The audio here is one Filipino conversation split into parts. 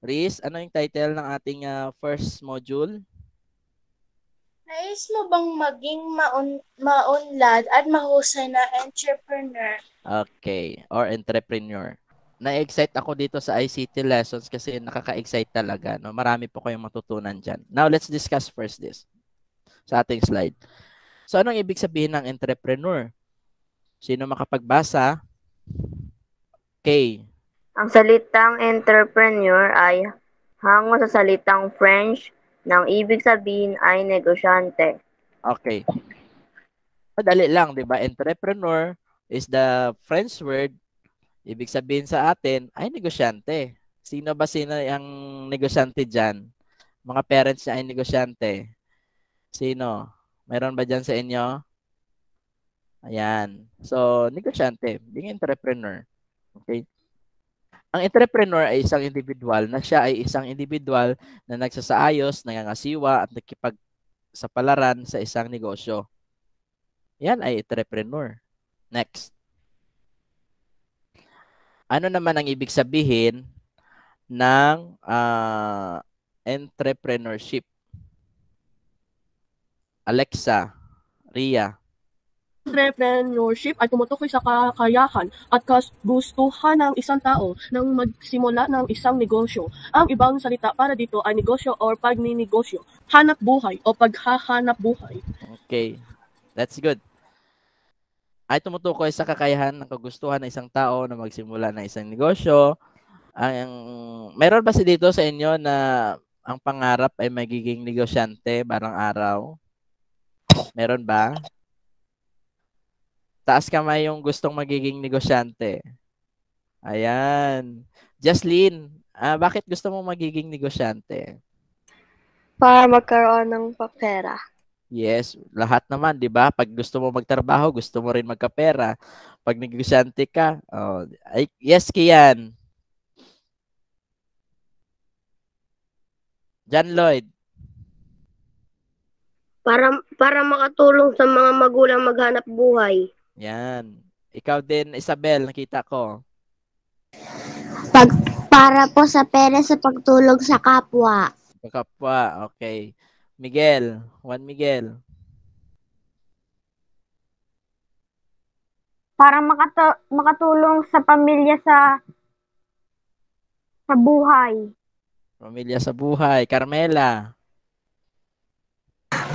Riz, ano yung title ng ating uh, first module? Nais mo bang maging maun maunlad at mahusay na entrepreneur? Okay, or entrepreneur. Na-excite ako dito sa ICT lessons kasi nakaka-excite talaga. No? Marami po kayong matutunan dyan. Now, let's discuss first this sa ating slide. So, anong ibig sabihin ng entrepreneur? Sino makapagbasa? Okay. Ang salitang entrepreneur ay hango sa salitang French nang ibig sabihin ay negosyante. Okay. Madali lang, 'di ba? Entrepreneur is the French word ibig sabihin sa atin ay negosyante. Sino ba sino ang negosyante diyan? Mga parents niya ay negosyante. Sino? Meron ba diyan sa inyo? Ayan. So, negosyante, being entrepreneur. Okay? Ang entrepreneur ay isang individual na siya ay isang individual na nagsasaayos, nangangasiwa at nakipag sa palaran sa isang negosyo. Yan ay entrepreneur. Next. Ano naman ang ibig sabihin ng uh, entrepreneurship? Alexa, Ria, entrepreneurship ay tumutukoy sa kakayahan at kagustuhan ng isang tao nang magsimula ng isang negosyo. Ang ibang salita para dito ay negosyo or pagninegosyo, hanap buhay o paghahanap buhay. Okay, that's good. Ay tumutukoy sa kakayahan ng kagustuhan ng isang tao na magsimula ng isang negosyo. Ang meron ba si dito sa inyo na ang pangarap ay magiging negosyante barang araw? Meron ba? Taas kamay yung gustong magiging negosyante. Ayan. Jaslyn, ah, bakit gusto mo magiging negosyante? Para magkaroon ng pera. Yes, lahat naman, 'di ba? Pag gusto mo magtrabaho, gusto mo rin magkapera. Pag negosyante ka, oh, ay, yes, Kian. John Lloyd. Para para makatulong sa mga magulang maghanap buhay. Yan. Ikaw din, Isabel, nakita ko. Pag, para po sa pera sa pagtulog sa kapwa. Sa kapwa, okay. Miguel, Juan Miguel. Para makato- makatulong sa pamilya sa sa buhay. Pamilya sa buhay. Carmela.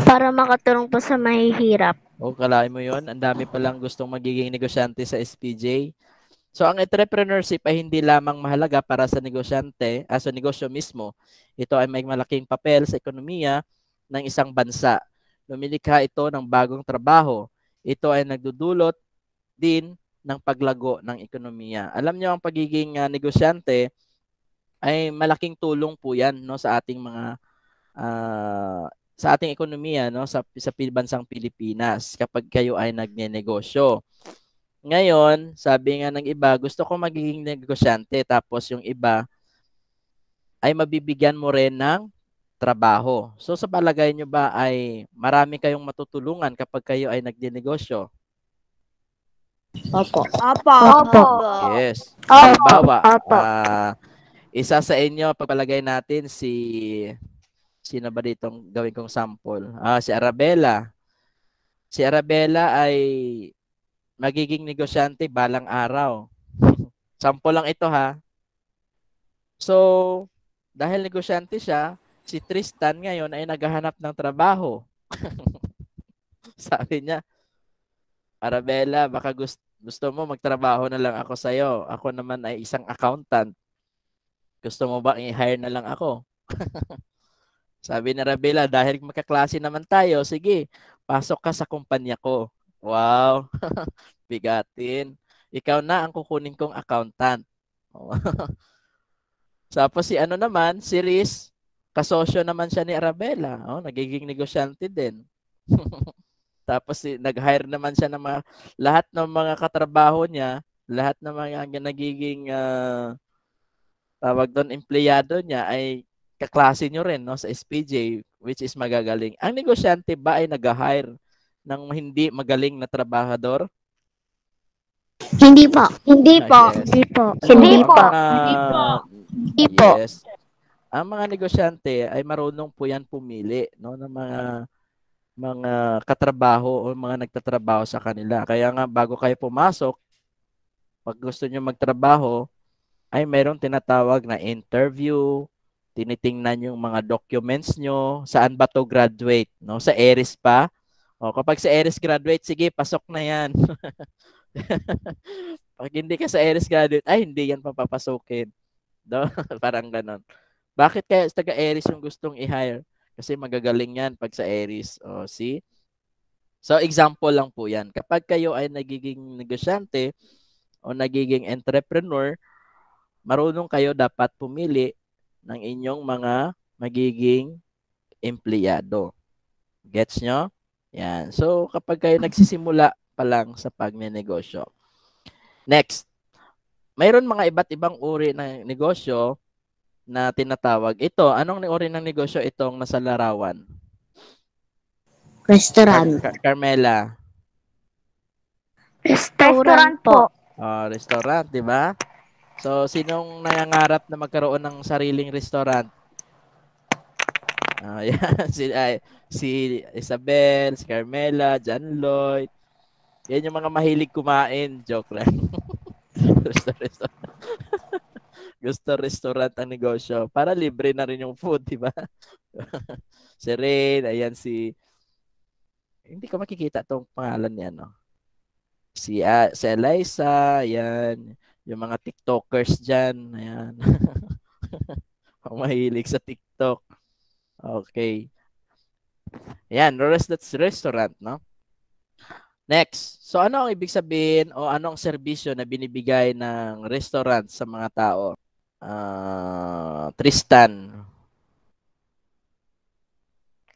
Para makatulong po sa mahihirap. O, oh, kalahin mo yon Ang dami palang gustong magiging negosyante sa SPJ. So, ang entrepreneurship ay hindi lamang mahalaga para sa negosyante, ah, sa negosyo mismo. Ito ay may malaking papel sa ekonomiya ng isang bansa. Lumilikha ito ng bagong trabaho. Ito ay nagdudulot din ng paglago ng ekonomiya. Alam niyo ang pagiging uh, negosyante ay malaking tulong po 'yan no sa ating mga uh, sa ating ekonomiya no sa sa bansang Pilipinas kapag kayo ay nagnenegosyo. Ngayon, sabi nga ng iba, gusto ko magiging negosyante tapos yung iba ay mabibigyan mo rin ng trabaho. So sa palagay nyo ba ay marami kayong matutulungan kapag kayo ay nagnenegosyo? Opo. Opo. Opo. Yes. Opo. Halimbawa, Opo. Uh, isa sa inyo, pagpalagay natin si Sino ba ditong gawin kong sample? Ah, si Arabella. Si Arabella ay magiging negosyante balang araw. sample lang ito ha. So, dahil negosyante siya, si Tristan ngayon ay naghahanap ng trabaho. Sabi niya, Arabella, baka gusto, gusto mo magtrabaho na lang ako sa'yo. Ako naman ay isang accountant. Gusto mo ba i-hire na lang ako? Sabi ni Rabela, dahil magkaklase naman tayo, sige, pasok ka sa kumpanya ko. Wow, bigatin. Ikaw na ang kukunin kong accountant. Tapos si ano naman, si Riz, kasosyo naman siya ni Arabella. Oh, nagiging negosyante din. Tapos si, nag-hire naman siya ng mga, lahat ng mga katrabaho niya, lahat ng mga nagiging uh, tawag doon empleyado niya ay kaklase nyo rin no, sa SPJ which is magagaling. Ang negosyante ba ay nag-hire ng hindi magaling na trabahador? Hindi po. Hindi po. Yes. Hindi po. Hindi po. Hindi Hindi po. Yes. ang mga negosyante ay marunong po yan pumili no ng mga mga katrabaho o mga nagtatrabaho sa kanila. Kaya nga bago kayo pumasok, pag gusto niyo magtrabaho, ay mayroong tinatawag na interview, tinitingnan yung mga documents nyo, saan ba to graduate, no? Sa ERIS pa. O kapag sa ERIS graduate, sige, pasok na 'yan. pag hindi ka sa ERIS graduate, ay hindi yan papapasukin. No? Parang ganon. Bakit kaya taga ERIS yung gustong i-hire? Kasi magagaling yan pag sa Aries. O, see? So, example lang po yan. Kapag kayo ay nagiging negosyante o nagiging entrepreneur, marunong kayo dapat pumili ng inyong mga magiging empleyado. Gets nyo? Yan. So, kapag kayo nagsisimula pa lang sa pagnenegosyo. Next, mayroon mga iba't ibang uri ng negosyo na tinatawag. Ito, anong uri ng negosyo itong nasa larawan? Restaurant. Car- Carmela. Restaurant po. Oh, restaurant, di ba? So, sinong nangangarap na magkaroon ng sariling restaurant? Ah, yan. Si, ay, si Isabel, si Carmela, John Lloyd. Yan yung mga mahilig kumain. Joke lang. restaurant, restaurant. Gusto restaurant ang negosyo. Para libre na rin yung food, di ba? si Rain, ayan si... Hindi ko makikita tong pangalan niya, no? Si, uh, si Eliza, ayan. Yung mga TikTokers dyan, ayan. Mahilig sa TikTok. Okay. Ayan, rest, that's restaurant, no? Next. So, ano ang ibig sabihin o ano ang serbisyo na binibigay ng restaurant sa mga tao? Uh, Tristan.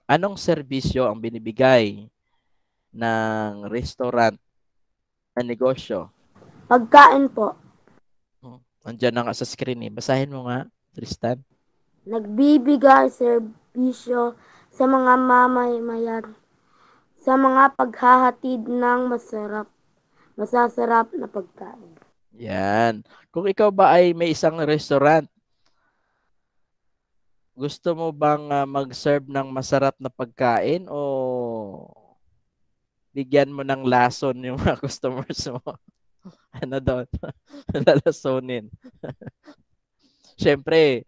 Anong serbisyo ang binibigay ng restaurant na negosyo? Pagkain po. Andiyan na nga sa screen eh. Basahin mo nga, Tristan. Nagbibigay serbisyo sa mga mamamayan sa mga paghahatid ng masarap, masasarap na pagkain. Yan. Kung ikaw ba ay may isang restaurant, gusto mo bang uh, mag-serve ng masarap na pagkain o bigyan mo ng lason yung mga customers mo? ano doon? Lalasonin. Siyempre,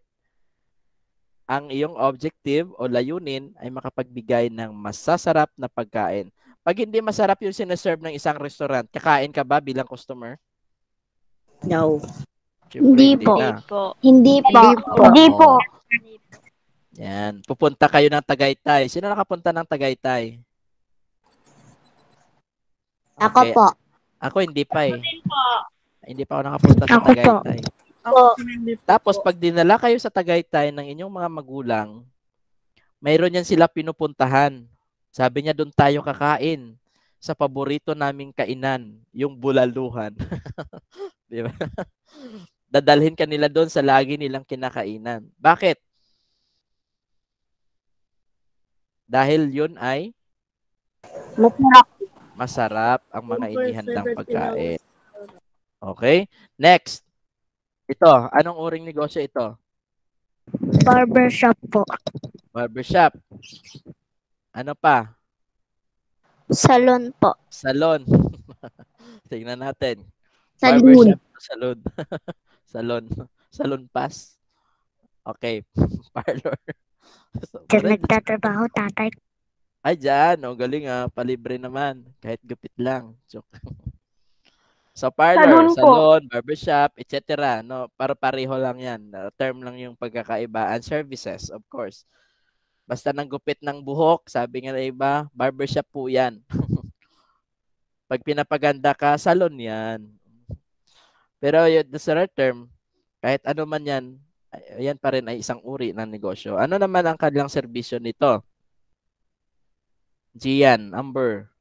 ang iyong objective o layunin ay makapagbigay ng masasarap na pagkain. Pag hindi masarap yung sineserve ng isang restaurant, kakain ka ba bilang customer? No. Siyempre, Hindi po. na. Hindi po. Hindi po. Yan. Pupunta kayo ng Tagaytay. Sino nakapunta ng Tagaytay? Ako Okay. po. Ako hindi pa eh. Hindi pa ako nakapunta sa Ako po. Tagaytay. Ako hindi po. Tapos pag dinala kayo sa Tagaytay ng inyong mga magulang, mayroon yan sila pinupuntahan. Sabi niya doon tayo kakain sa paborito naming kainan, yung bulaluhan. Di ba? Dadalhin ka nila doon sa lagi nilang kinakainan. Bakit? Dahil yun ay Masarap. Masarap ang mga inihandang pagkain. Okay? Next. Ito, anong uring negosyo ito? Barbershop po. Barbershop. Ano pa? Salon po. Salon. Tingnan natin. Salon. Salon. salon. Salon pass. Okay. Parlor. So, Diyan nagtatrabaho tatay. Ay, dyan. O, galing ah. Palibre naman. Kahit gupit lang. Joke. so, parlor, Salon salon, barbershop, etc. No, para pareho lang yan. Uh, term lang yung pagkakaiba. And services, of course. Basta ng gupit ng buhok, sabi nga na iba, barbershop po yan. Pag pinapaganda ka, salon yan. Pero yun, the third term, kahit ano man yan, ay- yan pa rin ay isang uri ng negosyo. Ano naman ang kanilang serbisyo nito? Gian, Amber.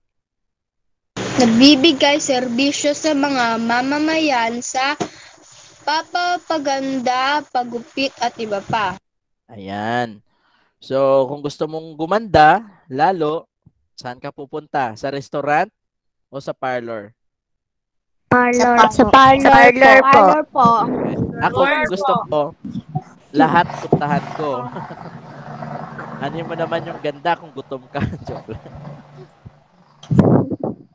Nagbibigay serbisyo sa mga mamamayan sa papapaganda, pagupit at iba pa. Ayan. So, kung gusto mong gumanda, lalo, saan ka pupunta? Sa restaurant o sa parlor? Parlor. Sa parlor, po. Parlor po. Ako, kung gusto ko, lahat puntahan ko. ano mo naman yung ganda kung gutom ka.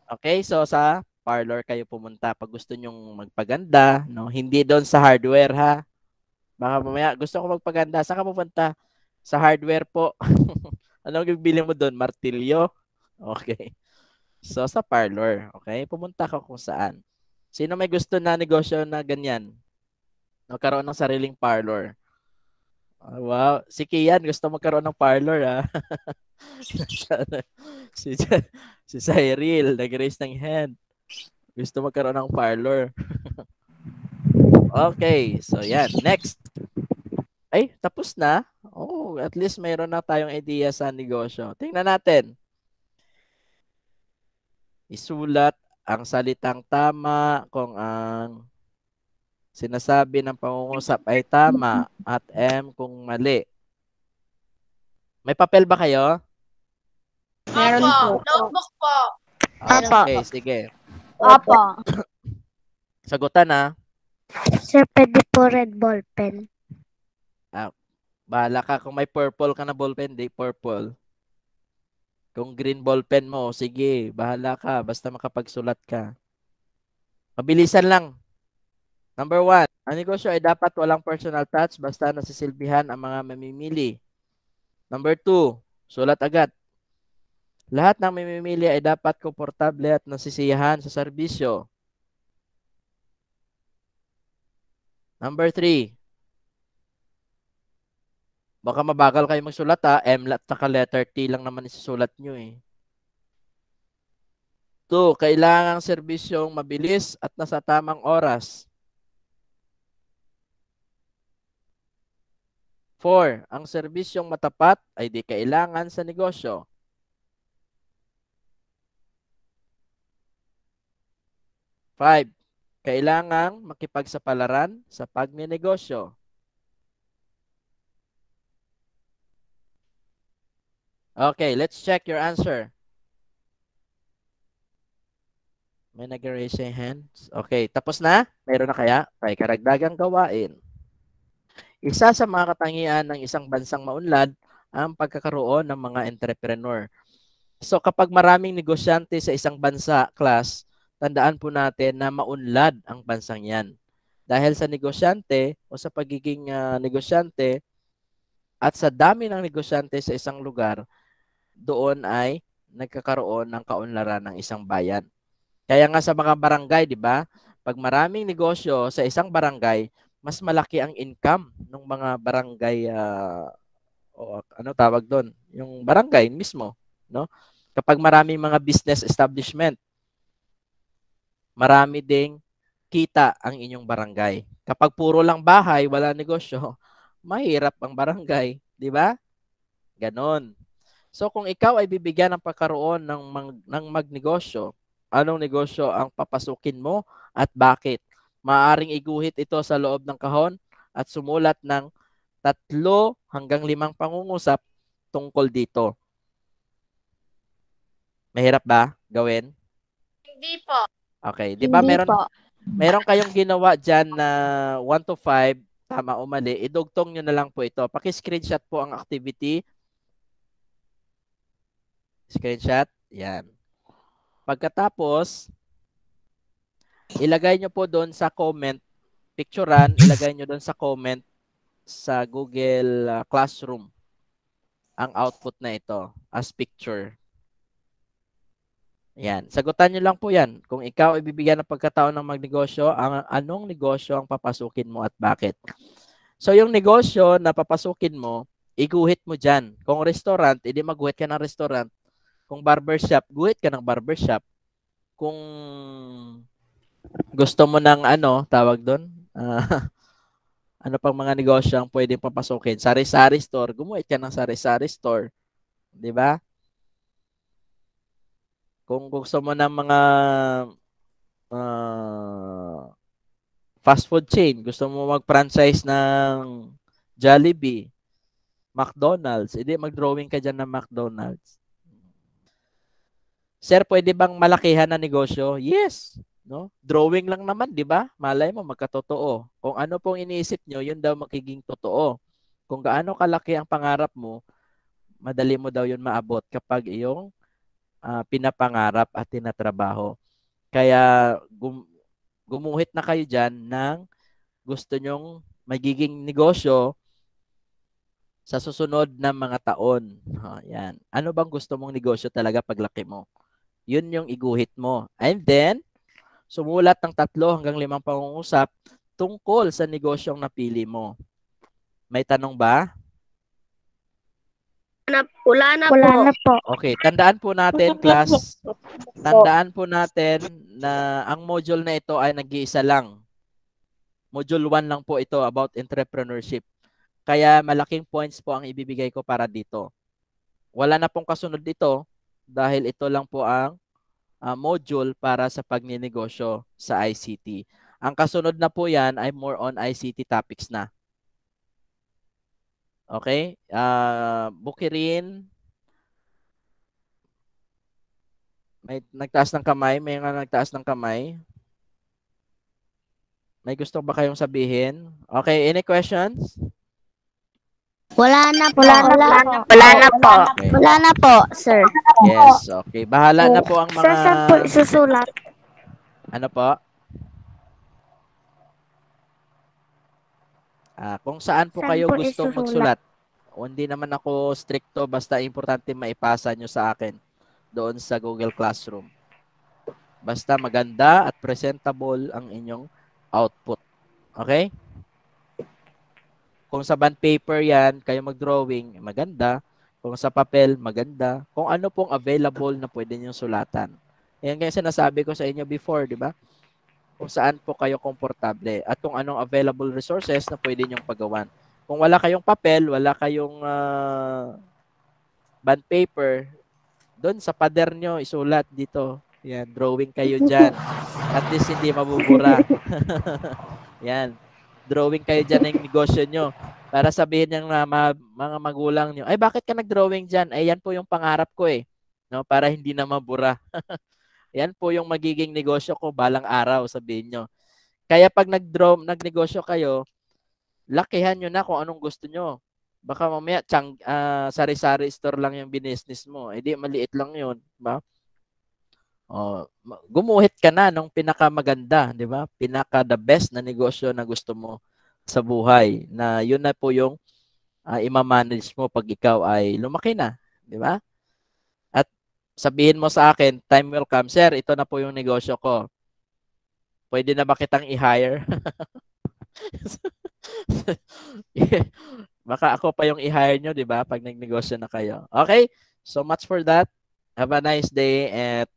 Okay, so sa parlor kayo pumunta pag gusto nyong magpaganda, no? Hindi doon sa hardware ha. Baka mamaya gusto ko magpaganda, saan ka pupunta? Sa hardware po. ano yung bibili mo doon? Martilyo? Okay. So sa parlor, okay? Pumunta ka kung saan. Sino may gusto na negosyo na ganyan? Magkaroon ng sariling parlor. Oh, wow. Si Kian gusto magkaroon ng parlor ah. si, si Cyril nag-raise ng hand. Gusto magkaroon ng parlor. okay. So yan. Next. Ay, tapos na. Oh, at least mayroon na tayong idea sa negosyo. Tingnan natin. Isulat ang salitang tama kung ang sinasabi ng pangungusap ay tama at M kung mali. May papel ba kayo? Meron po. notebook po. Opo. Okay, sige. Opo. Sagutan na. Sir, pwede po red ball pen. Bahala ka. Kung may purple ka na ballpen, di purple. Kung green ballpen mo, sige, bahala ka. Basta makapagsulat ka. Mabilisan lang. Number one, ang negosyo ay dapat walang personal touch basta nasisilbihan ang mga mamimili. Number two, sulat agad. Lahat ng mamimili ay dapat komportable at nasisiyahan sa serbisyo. Number three, Baka mabagal kayo magsulat ha. MLAT saka letter T lang naman isusulat nyo eh. Two, kailangang serbisyong mabilis at nasa tamang oras. Four, ang serbisyong matapat ay di kailangan sa negosyo. Five, kailangang makipagsapalaran sa pagnenegosyo. Okay, let's check your answer. May nag-raise hands. Okay, tapos na? Meron na kaya? Okay, karagdagang gawain. Isa sa mga katangian ng isang bansang maunlad ang pagkakaroon ng mga entrepreneur. So kapag maraming negosyante sa isang bansa, class, tandaan po natin na maunlad ang bansang yan. Dahil sa negosyante o sa pagiging uh, negosyante at sa dami ng negosyante sa isang lugar, doon ay nagkakaroon ng kaunlaran ng isang bayan. Kaya nga sa mga barangay, di ba? Pag maraming negosyo sa isang barangay, mas malaki ang income ng mga barangay uh, o ano tawag doon, yung barangay mismo, no? Kapag maraming mga business establishment, marami ding kita ang inyong barangay. Kapag puro lang bahay, wala negosyo, mahirap ang barangay, di ba? Ganon. So kung ikaw ay bibigyan ng pagkaroon ng, mag, ng magnegosyo, anong negosyo ang papasukin mo at bakit? Maaring iguhit ito sa loob ng kahon at sumulat ng tatlo hanggang limang pangungusap tungkol dito. Mahirap ba gawin? Hindi po. Okay, 'di ba meron po. meron kayong ginawa diyan na 1 to 5 tama o mali, idugtong nyo na lang po ito. Paki-screenshot po ang activity Screenshot. Yan. Pagkatapos, ilagay nyo po doon sa comment, picturean, ilagay nyo doon sa comment sa Google uh, Classroom ang output na ito as picture. Yan. Sagutan nyo lang po yan. Kung ikaw ay bibigyan ng pagkataon ng magnegosyo, ang anong negosyo ang papasukin mo at bakit? So yung negosyo na papasukin mo, iguhit mo dyan. Kung restaurant, edi maguhit ka ng restaurant. Kung barbershop, guhit ka ng barbershop. Kung gusto mo ng ano, tawag doon, uh, ano pang mga negosyo ang pwedeng papasukin? Sari-sari store, gumuhit ka ng sari-sari store. 'Di ba? Kung gusto mo ng mga uh, fast food chain, gusto mo mag-franchise ng Jollibee, McDonald's, hindi mag-drawing ka dyan ng McDonald's. Sir, pwede bang malakihan na negosyo? Yes. No? Drawing lang naman, 'di ba? Malay mo magkatotoo. Kung ano pong iniisip nyo, yun daw magiging totoo. Kung gaano kalaki ang pangarap mo, madali mo daw yun maabot kapag iyong ah, pinapangarap at tinatrabaho. Kaya gum- gumuhit na kayo dyan ng gusto nyong magiging negosyo sa susunod na mga taon. Ha, yan. Ano bang gusto mong negosyo talaga paglaki mo? Yun yung iguhit mo. And then, sumulat ng tatlo hanggang limang pangungusap tungkol sa negosyong napili mo. May tanong ba? Wala na Wala po. na po. Okay, tandaan po natin, class. Tandaan po natin na ang module na ito ay nag-iisa lang. Module 1 lang po ito about entrepreneurship. Kaya malaking points po ang ibibigay ko para dito. Wala na pong kasunod dito dahil ito lang po ang ah, module para sa pagninegosyo sa ICT. Ang kasunod na po yan ay more on ICT topics na. Okay? Ah, Bukirin, may nagtaas ng kamay, may nga nagtaas ng kamay. May gusto ba kayong sabihin? Okay, any questions? Wala na po. Wala na po. Wala na po. Okay. Wala na po, sir. Yes, okay. Bahala na po ang mga saan po isusulat? Ano po? Ah, kung saan po Saan kayo po gustong isusulat? magsulat. O, hindi naman ako stricto basta importante maipasa nyo sa akin doon sa Google Classroom. Basta maganda at presentable ang inyong output. Okay? Kung sa bond paper yan, kayo mag-drawing, maganda. Kung sa papel, maganda. Kung ano pong available na pwede nyo sulatan. Yan kaya sinasabi ko sa inyo before, di ba? Kung saan po kayo komportable at kung anong available resources na pwede nyong pagawan. Kung wala kayong papel, wala kayong ah, bond paper, doon sa pader nyo, isulat dito. Yan, drawing kayo dyan. At least hindi mabubura. Yan. Drawing kayo dyan ng negosyo nyo. Para sabihin ng mga, mga magulang nyo, ay bakit ka nag-drawing dyan? Ay yan po yung pangarap ko eh. No, para hindi na mabura. yan po yung magiging negosyo ko balang araw, sabihin nyo. Kaya pag nag-draw, nagnegosyo kayo, lakihan nyo na kung anong gusto nyo. Baka mamaya chang, ah, sari-sari store lang yung business mo. Eh di maliit lang yun, ba? Oh, gumuhit ka na nung pinakamaganda, 'di ba? Pinaka the best na negosyo na gusto mo sa buhay. Na yun na po yung ah, ima-manage mo pag ikaw ay lumaki na, 'di ba? At sabihin mo sa akin, time will come, sir, ito na po yung negosyo ko. Pwede na ba kitang i-hire? Baka ako pa yung i-hire nyo, di ba? Pag nagnegosyo na kayo. Okay? So much for that. Have a nice day and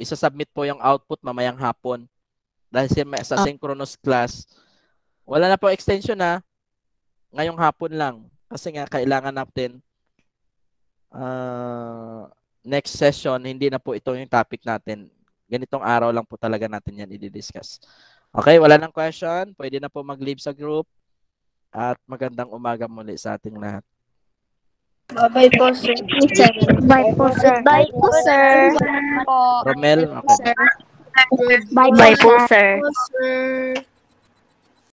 isa-submit po yung output mamayang hapon. Dahil sa Ah. synchronous class, wala na po extension na. Ngayong hapon lang. Kasi nga, kailangan natin ah, next session, hindi na po ito yung topic natin. Ganitong araw lang po talaga natin yan i-discuss. Okay, wala nang question. Pwede na po mag-leave sa group. At magandang umaga muli sa ating lahat. Bye-bye po, sir. Bye po, sir. Bye po, sir. Po. Romel, okay. Bye, po, sir. sir.